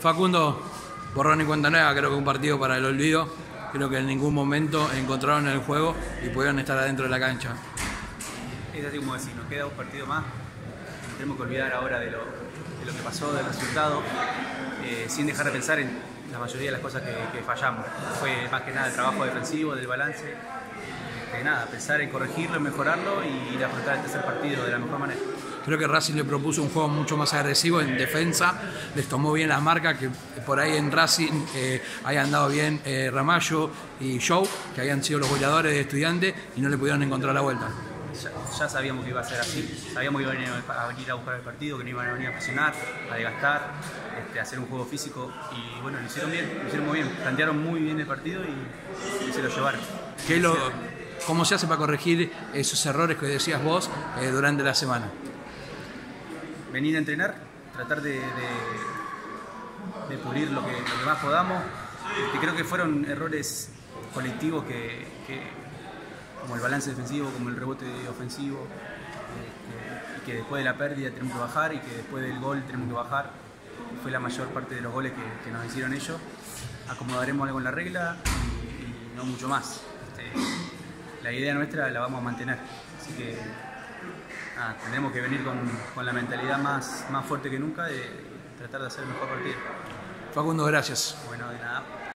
Facundo, borrón y cuenta nueva, creo que un partido para el olvido. Creo que en ningún momento encontraron el juego y pudieron estar adentro de la cancha. Es así como decir, nos queda un partido más. Tenemos que olvidar ahora de lo, de lo que pasó, del resultado, eh, sin dejar de pensar en la mayoría de las cosas que, que fallamos. Fue más que nada el trabajo defensivo, del balance. De nada, pensar en corregirlo, en mejorarlo y ir a afrontar el tercer partido de la mejor manera. Creo que Racing le propuso un juego mucho más agresivo en defensa, les tomó bien las marcas, que por ahí en Racing eh, hayan dado bien eh, Ramallo y Joe, que habían sido los goleadores de estudiantes y no le pudieron encontrar la vuelta. Ya, ya sabíamos que iba a ser así, sabíamos que iban a venir a venir a buscar el partido, que no iban a venir a presionar, a desgastar, este, a hacer un juego físico y bueno, lo hicieron bien, lo hicieron muy bien, plantearon muy bien el partido y, y se lo llevaron. ¿Qué lo, ¿Cómo se hace para corregir esos errores que decías vos eh, durante la semana? venir a entrenar, tratar de, de, pulir lo que, que, más podamos. Y creo que fueron errores colectivos que, que, como el balance defensivo, como el rebote ofensivo, eh, que, que, después de la pérdida tenemos que bajar y que después del gol tenemos que bajar. Fue la mayor parte de los goles que, nos hicieron ellos. Acomodaremos algo en la regla y, y no mucho más. Este, la idea nuestra la vamos a mantener. Así que nada, tendremos que venir con, con, la mentalidad más, más fuerte que nunca de tratar de hacer el mejor partido. Facundo, gracias. Bueno.